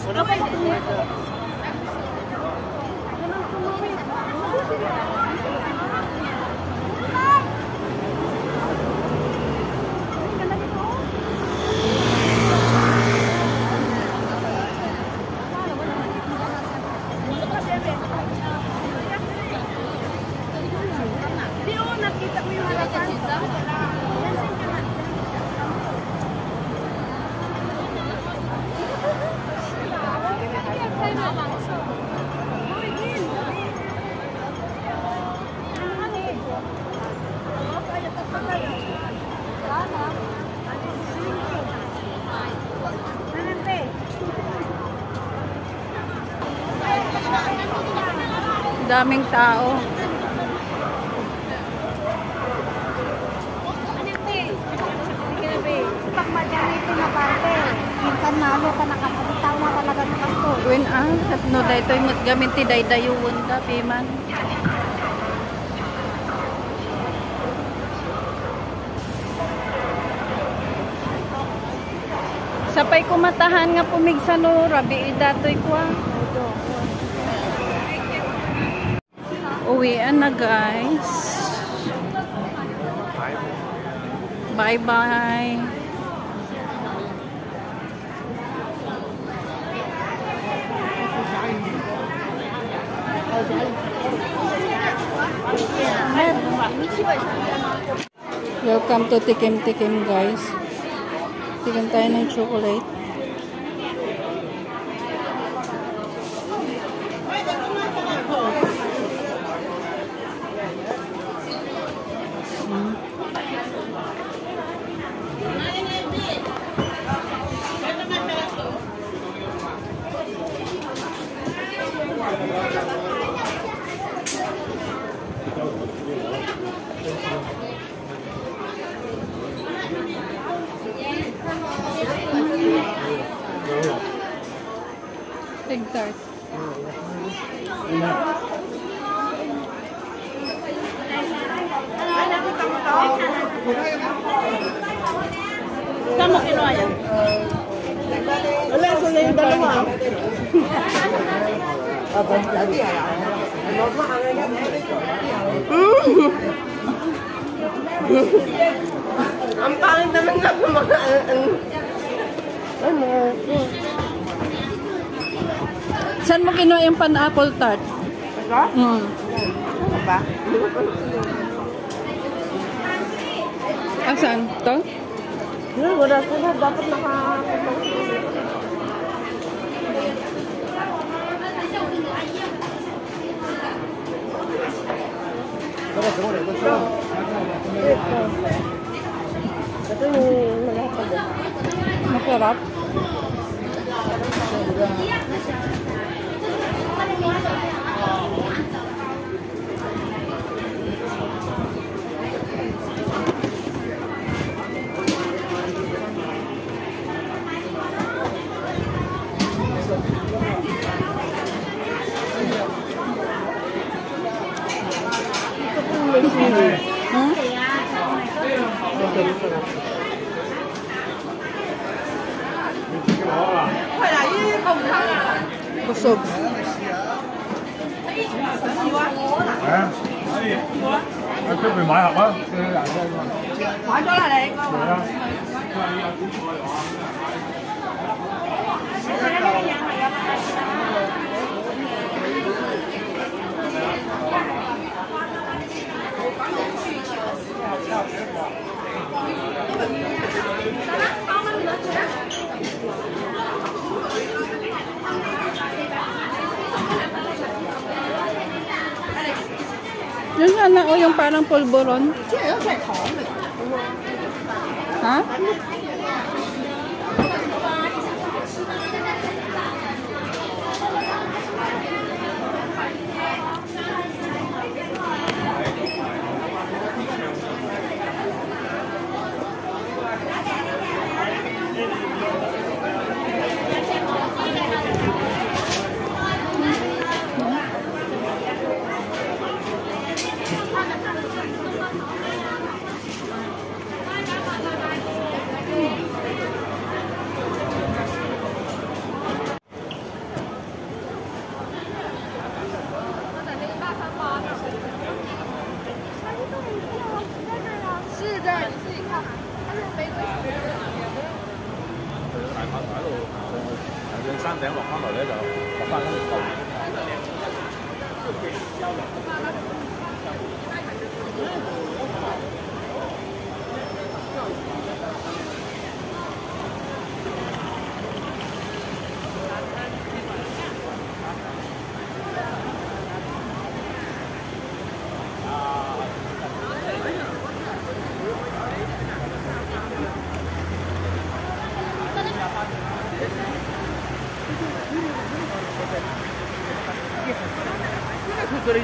それは Daming tao. Pag madami ito na parte, minsan nalo ka nakapagitaw na talaga ng kasto. When ah, no dayto yung gamit ti daydayuwon ka, piman. Sapay kumatahan nga pumigsa no, rabi idatoy ko ah. Uwian na guys. Bye bye. Welcome to Tikim Tikim guys. Tikim tayo ng chocolate. Ang pangit naman ng mga ang ano. Saan mo kinuha yung pan-apple tart? Ito? Mm. Ano ba? Asan? To? Yun, wala sila. Dapat nakapunta. Ito. Ito yung 我收。哎。去边买盒啊？买咗啦，你。Yung parang pulburon. Ha? 頂落翻嚟咧，就落翻嗰条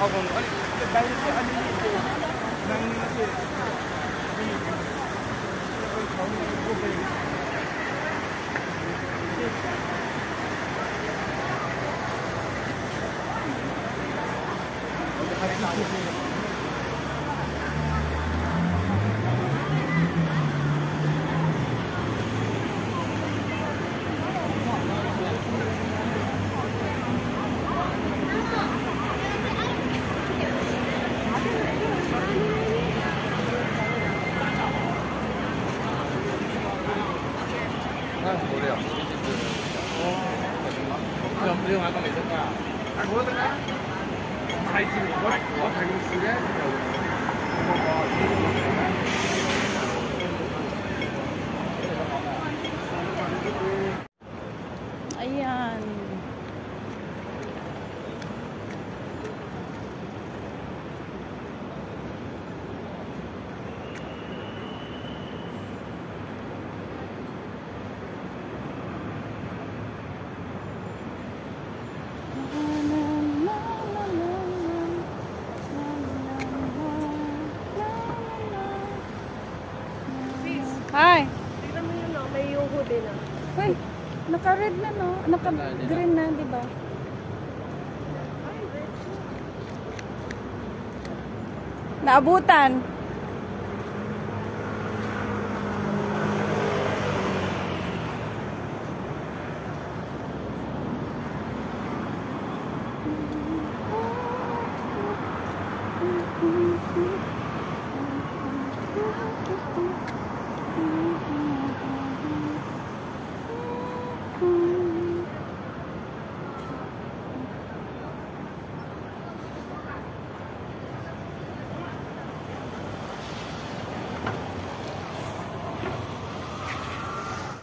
后面。啊， Hi. Tignan mo yun, no? may yuho din. ah. Hoy, naka-red na no? Naka-green na, di ba? Naabutan.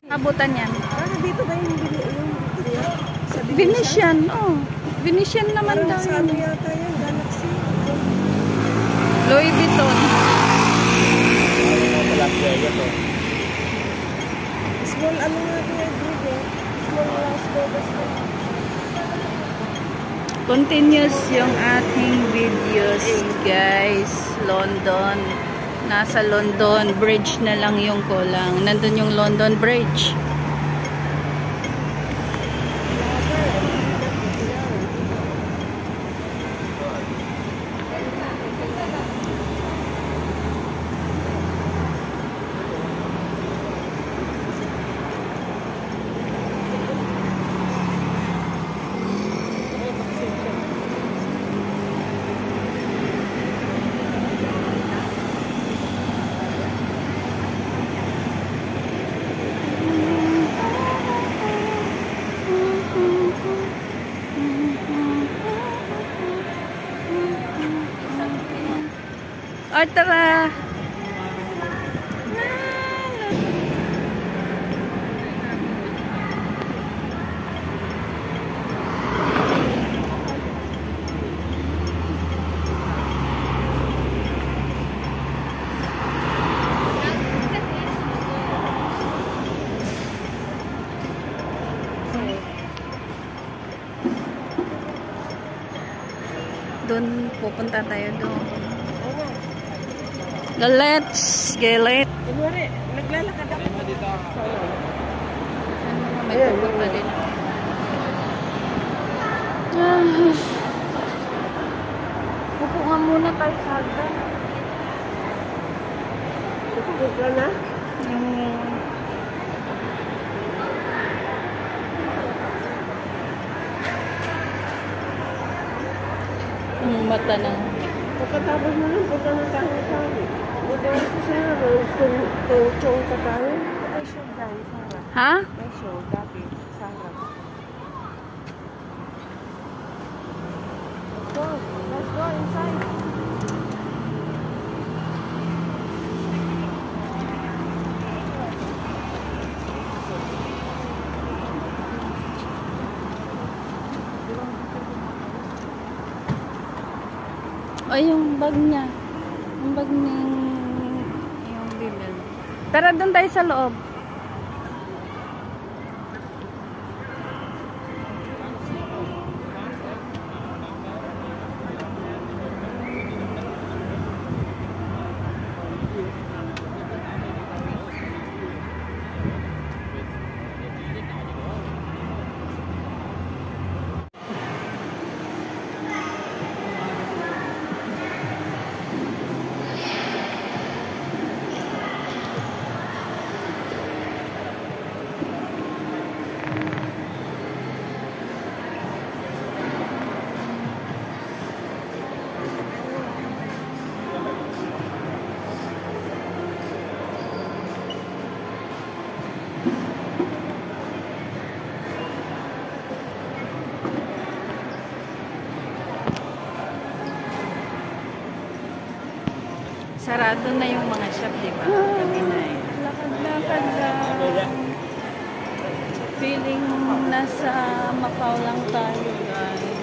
Abutan yan. Ano dito ba yung yung sa Venetian, oh. Venetian naman daw yun. yata yun? Galaxy? Louis Vuitton. Small ano nga ito yung bili? Small Las Vegas na. Continuous yung ating videos, guys. London. Nasa London Bridge na lang yung kulang. Nandun yung London Bridge. O, tara! Doon, pupunta tayo doon. Let's get it. Kunwari, naglalakad ako. May pupunta din. Ah. Upo nga muna tayo sa hagdan. Ka na? Yung... Yung mata ng... Pagkatapos mo lang, punta na tayo sa amin. Buti ako sa sa'yo, chong ka tayo. Ay, siya guys. Ha? May show, dati. Sa harap. Let's go. Let's go inside. O, yung bag niya. Yung bag ni... Yung bibel. Tara, doon tayo sa loob. Sarado na yung mga shop, di ba? Gabi na eh. Lakad-lakad lang. Feeling nasa Macau lang tayo, guys.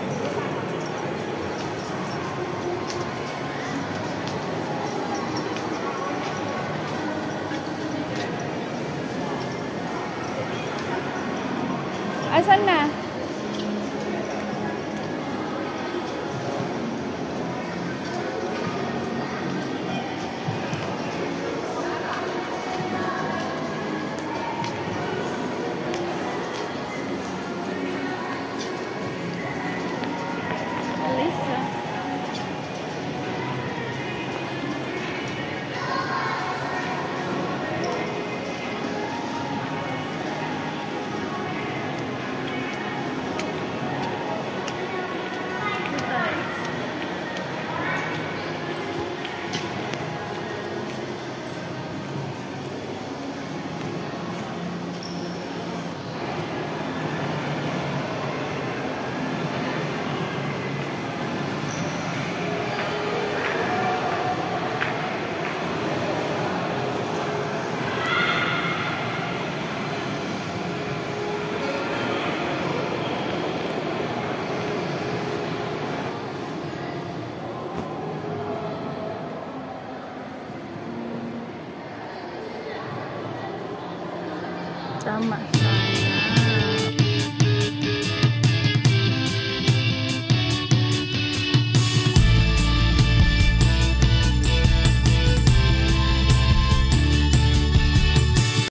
Asan na? um,